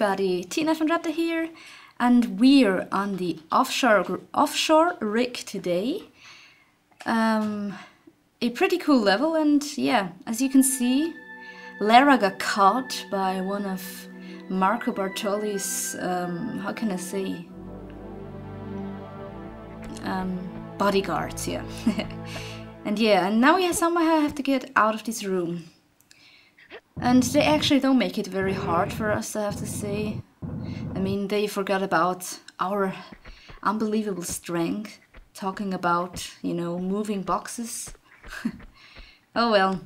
everybody, Tina von Rotter here, and we're on the offshore offshore rig today. Um, a pretty cool level, and yeah, as you can see, Lara got caught by one of Marco Bartoli's, um, how can I say, um, bodyguards, yeah. and yeah, and now we somehow have to get out of this room. And they actually don't make it very hard for us, I have to say. I mean, they forgot about our unbelievable strength, talking about, you know, moving boxes. oh well.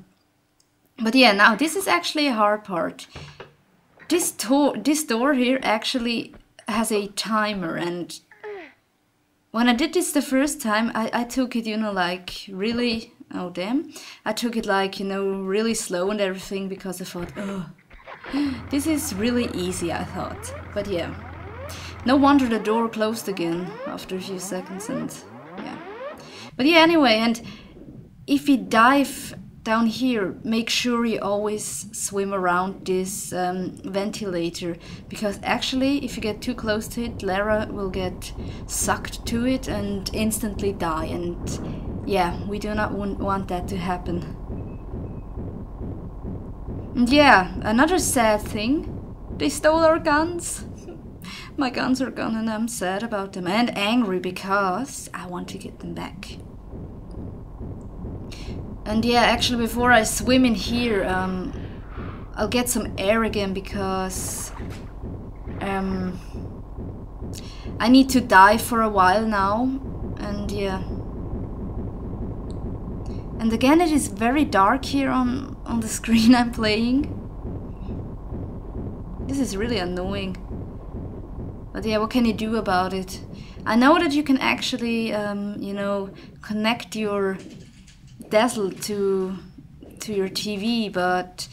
But yeah, now this is actually a hard part. This, door, this door here actually has a timer and when I did this the first time, I, I took it, you know, like really oh damn. I took it like you know really slow and everything because i thought oh this is really easy i thought. But yeah. No wonder the door closed again after a few seconds and yeah. But yeah anyway and if you dive down here make sure you always swim around this um, ventilator because actually if you get too close to it Lara will get sucked to it and instantly die and yeah, we do not want that to happen. And yeah, another sad thing. They stole our guns. My guns are gone and I'm sad about them and angry because I want to get them back. And yeah, actually before I swim in here, um, I'll get some air again because um, I need to dive for a while now. And yeah. And again, it is very dark here on, on the screen I'm playing. This is really annoying. But yeah, what can you do about it? I know that you can actually, um, you know, connect your Dazzle to to your TV, but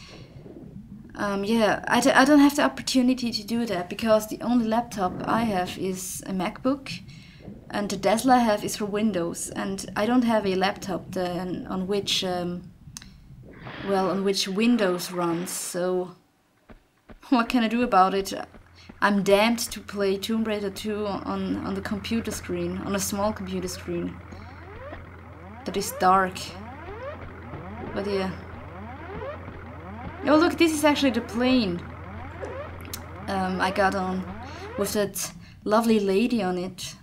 um, yeah, I d I don't have the opportunity to do that because the only laptop I have is a MacBook and the Dazzle I have is for Windows, and I don't have a laptop on which, um, well, on which Windows runs. So, what can I do about it? I'm damned to play Tomb Raider 2 on on the computer screen, on a small computer screen. That is dark. But yeah. Oh look, this is actually the plane um, I got on with that lovely lady on it.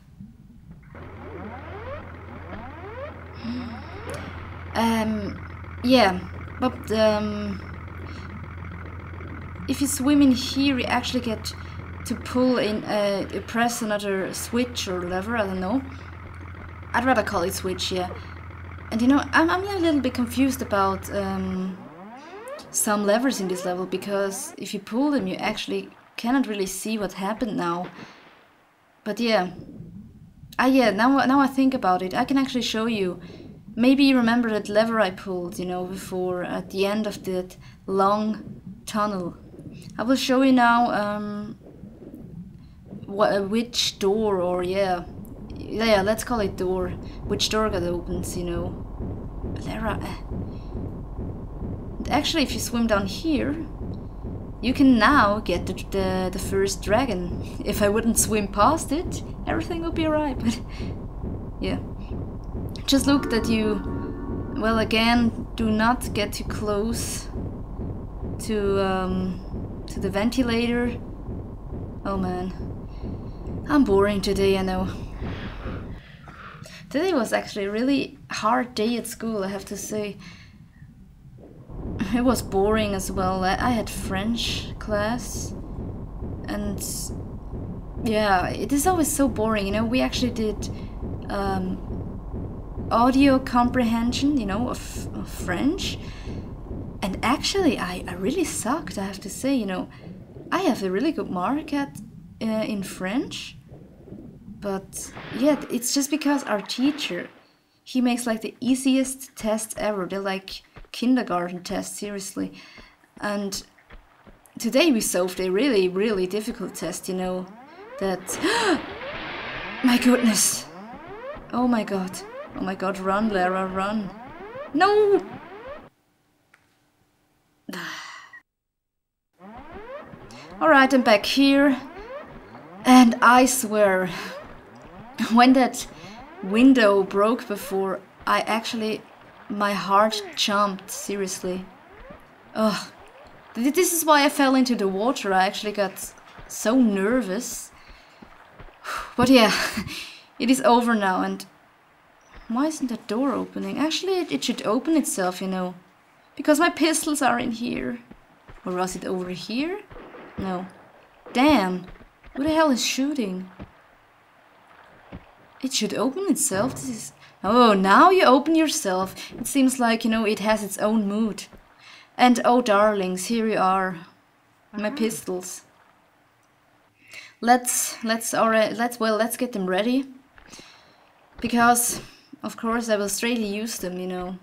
Um, yeah, but um, if you swim in here, you actually get to pull in, uh, press another switch or lever, I don't know. I'd rather call it switch, yeah. And you know, I'm, I'm a little bit confused about um, some levers in this level, because if you pull them, you actually cannot really see what happened now. But yeah. Ah yeah, now, now I think about it, I can actually show you Maybe you remember that lever I pulled, you know, before at the end of that long tunnel. I will show you now um, what, which door or yeah, yeah, let's call it door, which door got opens, you know. Lara. Actually, if you swim down here, you can now get the, the, the first dragon. If I wouldn't swim past it, everything would be alright, but yeah. Just look that you, well again, do not get too close to, um, to the ventilator. Oh man. I'm boring today, I know. Today was actually a really hard day at school, I have to say. It was boring as well. I had French class and yeah, it is always so boring, you know. We actually did um, audio comprehension, you know, of, of French. And actually, I, I really sucked, I have to say, you know. I have a really good mark at uh, in French. But yeah, it's just because our teacher, he makes like the easiest test ever. They're like kindergarten tests, seriously. And today we solved a really, really difficult test, you know. That. my goodness! Oh my god. Oh my god, run, Lara, run. No! Alright, I'm back here. And I swear, when that window broke before, I actually, my heart jumped, seriously. Ugh. This is why I fell into the water, I actually got so nervous. But yeah, it is over now and... Why isn't that door opening? Actually, it, it should open itself, you know. Because my pistols are in here. Or was it over here? No. Damn. Who the hell is shooting? It should open itself. This is... Oh, now you open yourself. It seems like, you know, it has its own mood. And oh, darlings, here you are. My uh-huh. pistols. Let's, let's, already, let's, well, let's get them ready. Because, of course, I will straightly use them, you know.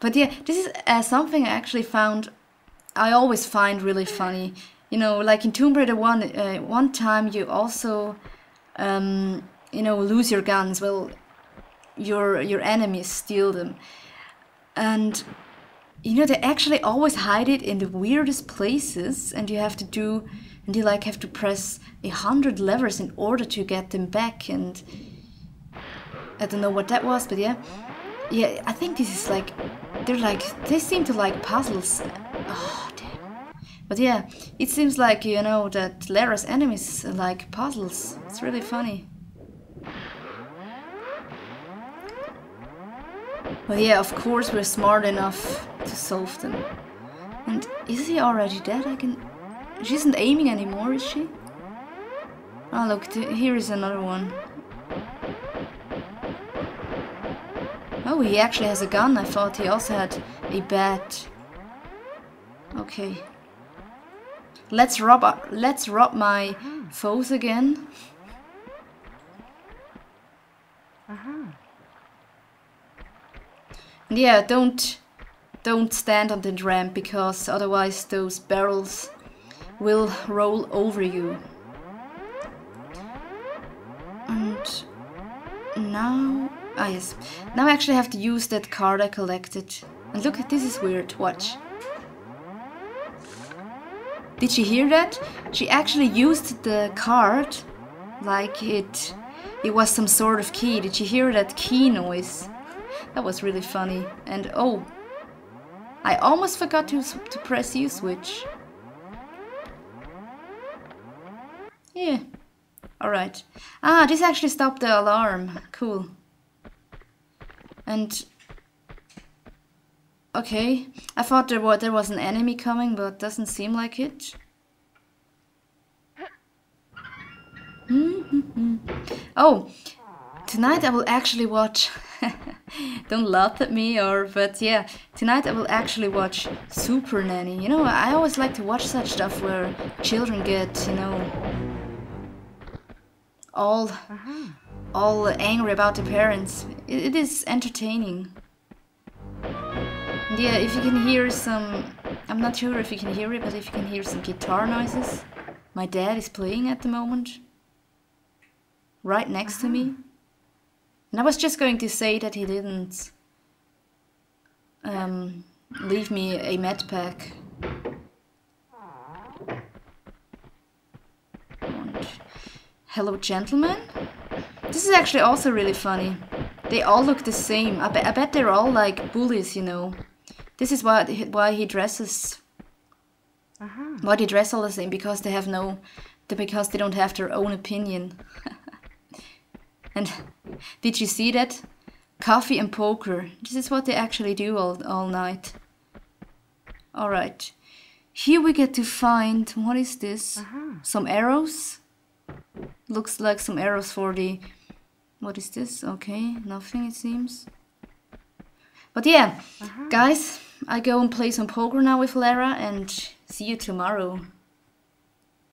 But yeah, this is uh, something I actually found, I always find really funny. You know, like in Tomb Raider 1, uh, one time you also, um, you know, lose your guns. Well, your, your enemies steal them. And, you know, they actually always hide it in the weirdest places and you have to do, and you like have to press a hundred levers in order to get them back and I don't know what that was, but yeah. Yeah, I think this is like they're like, they seem to like puzzles. Oh, damn. But yeah, it seems like, you know, that Lara's enemies like puzzles. It's really funny. But yeah, of course we're smart enough to solve them. And is he already dead? I can... She isn't aiming anymore, is she? Oh look, here is another one. Oh, he actually has a gun. I thought he also had a bat. Okay. Let's rob uh, let's rob my foes again. Uh-huh. Yeah, don't don't stand on the ramp because otherwise those barrels will roll over you. And now Ah yes. Now I actually have to use that card I collected. And look, this is weird. Watch. Did she hear that? She actually used the card like it it was some sort of key. Did you hear that key noise? That was really funny. And oh, I almost forgot to, to press U switch. Yeah. Alright. Ah, this actually stopped the alarm. Cool. And okay, I thought there was there was an enemy coming, but doesn't seem like it. oh, tonight I will actually watch. Don't laugh at me, or but yeah, tonight I will actually watch Super Nanny. You know, I always like to watch such stuff where children get, you know, all. Uh -huh all angry about the parents. it, is entertaining. And yeah, if you can hear some... I'm not sure if you can hear it, but if you can hear some guitar noises. My dad is playing at the moment. Right next to me. And I was just going to say that he didn't um, leave me a med pack. Hello, gentlemen. This is actually also really funny. They all look the same. I, be I bet they're all like bullies, you know. This is why why he dresses. Uh -huh. Why they dress all the same because they have no, because they don't have their own opinion. and did you see that? Coffee and poker. This is what they actually do all all night. All right. Here we get to find what is this? Uh -huh. Some arrows. Looks like some arrows for the what is this? Okay, nothing it seems. But yeah, uh -huh. guys, I go and play some poker now with Lara and see you tomorrow.